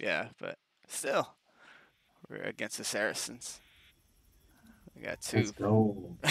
Yeah, but still, we're against the Saracens. We got two Let's go.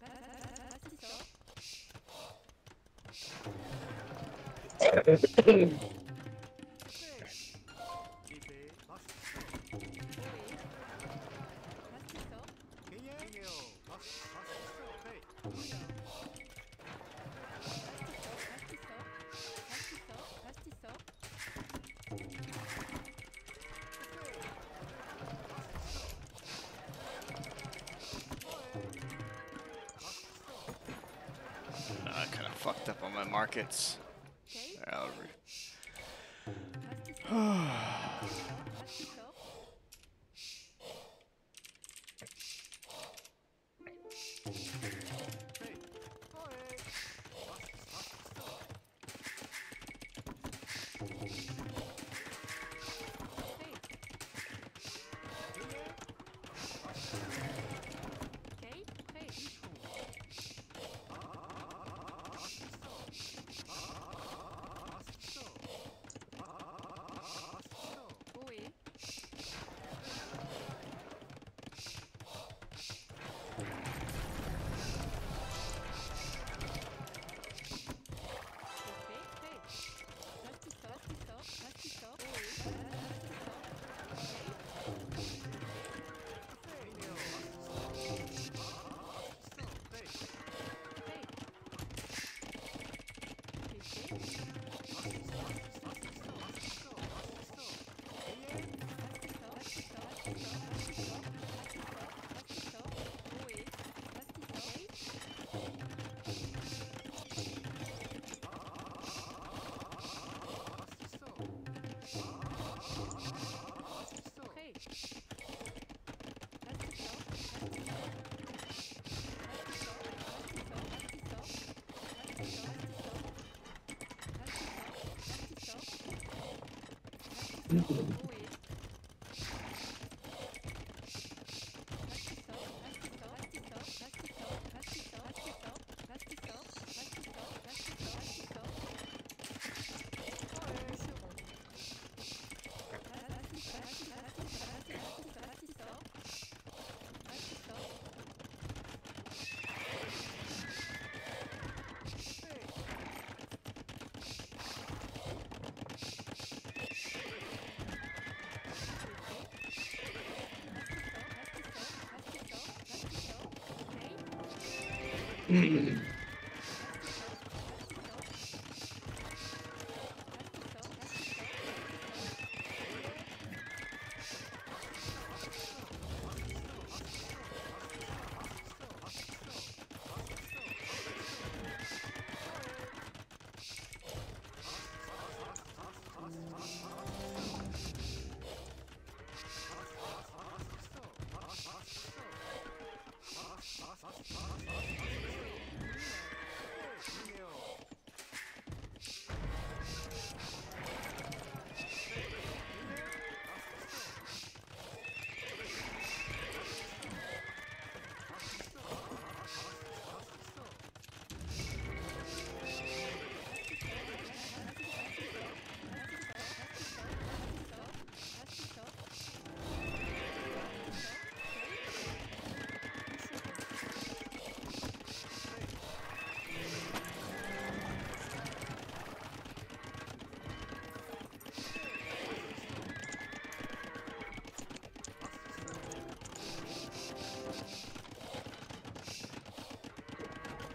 kind of fucked up on my markets. I'll re- Thank you. Mm-hmm.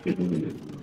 thank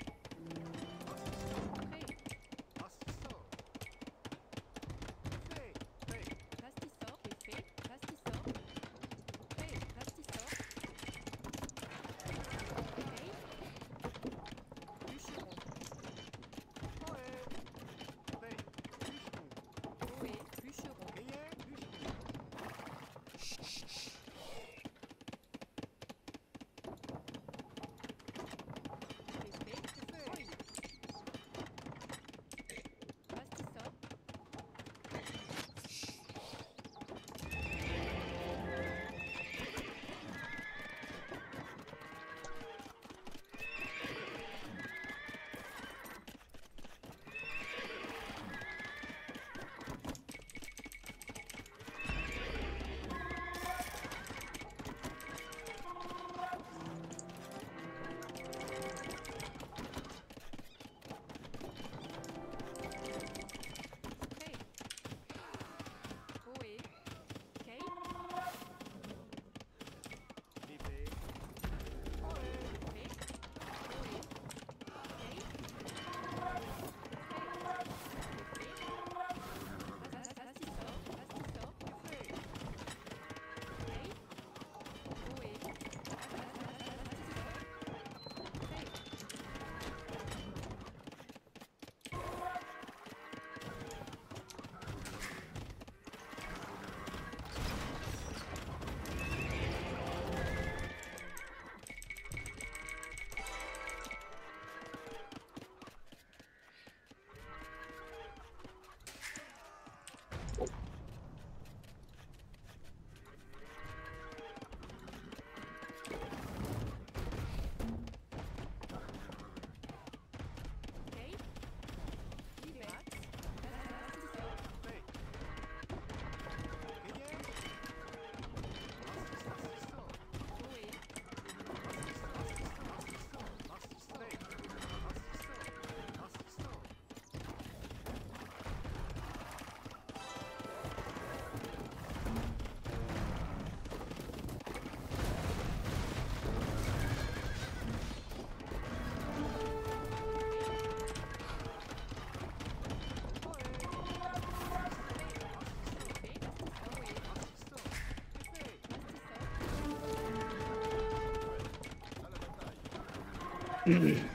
Mm-hmm.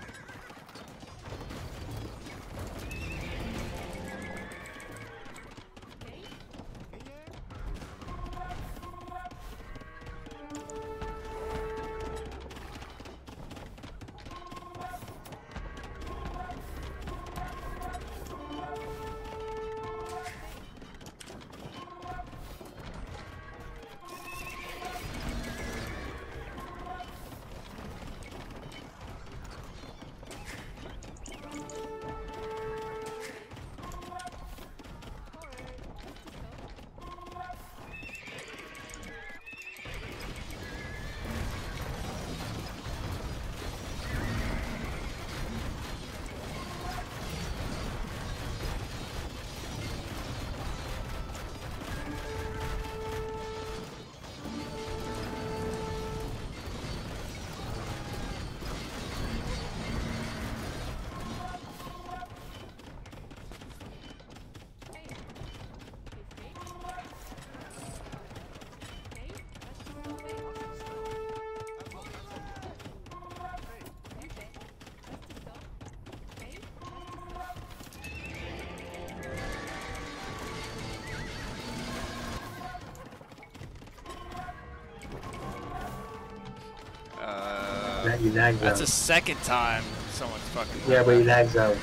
He lags that's a second time someone's fucking. Yeah, but he lags out.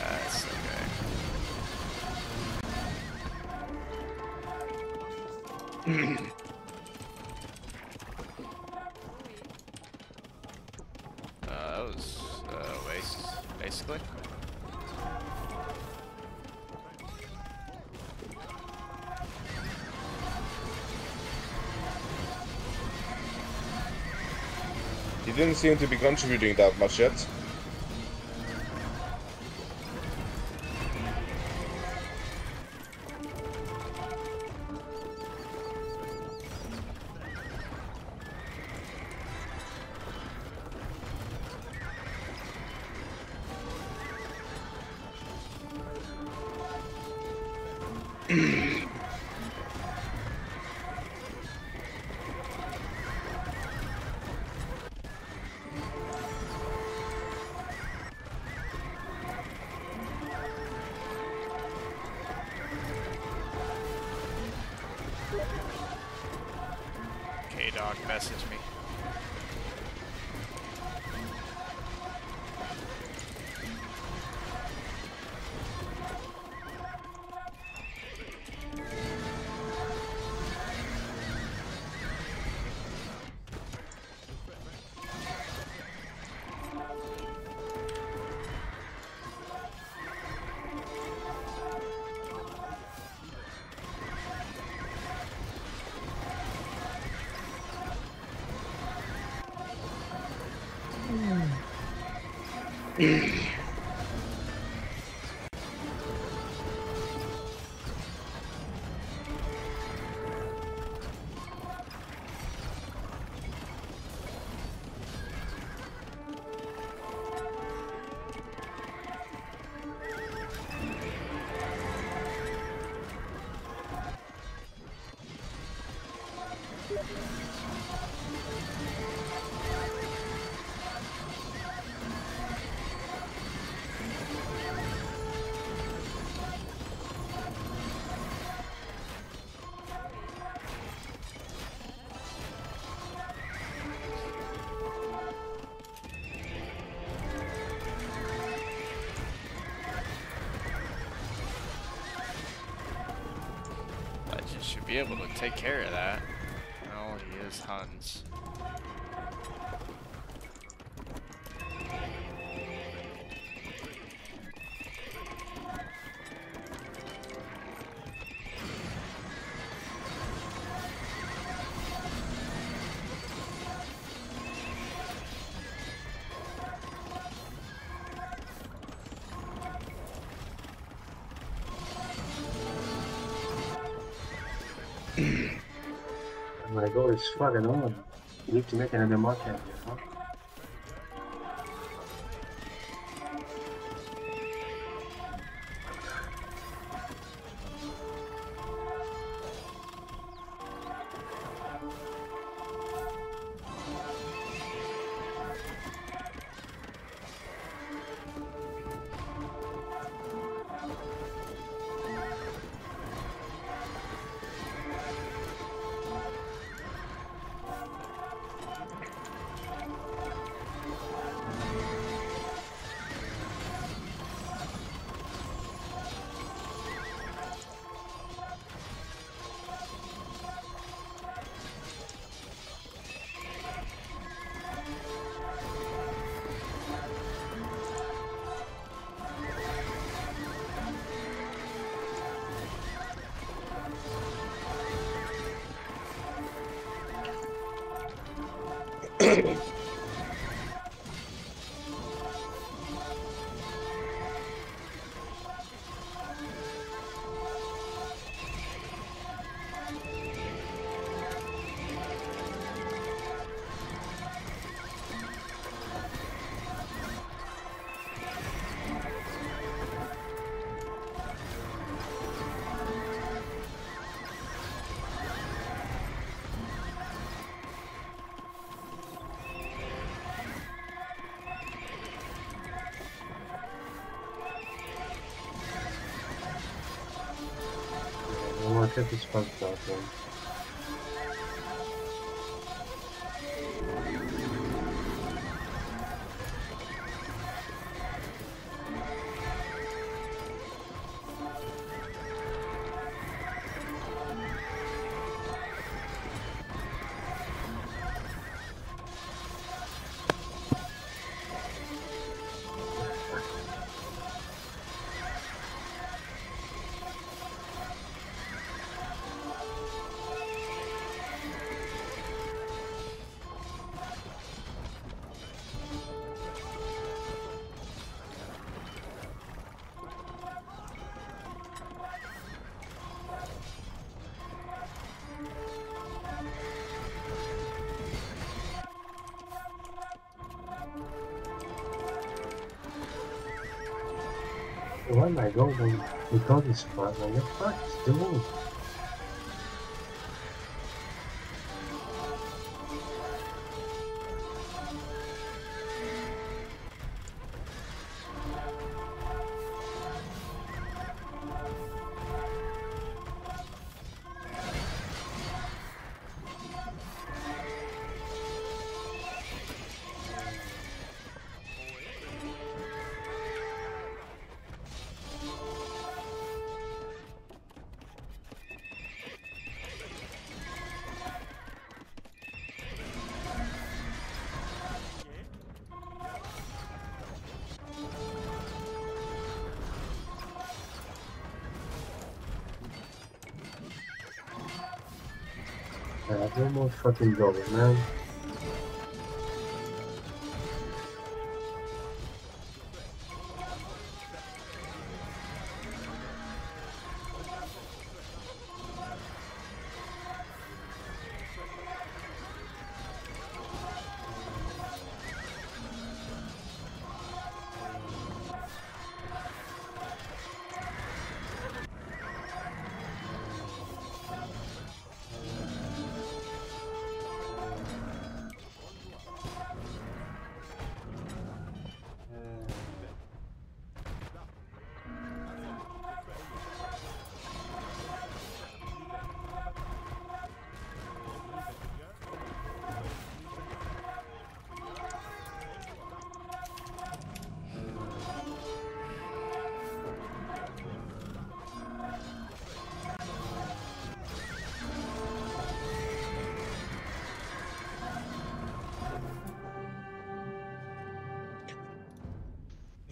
That's okay. He didn't seem to be contributing that much yet. Message me. Should be able to take care of that. Oh, he is Huns. Like, oh, it's fucking on. You need to make another mark here, huh? I want to get this fucked up one. Why am I going without this spot? What the fuck is doing? No more fucking dollars, man.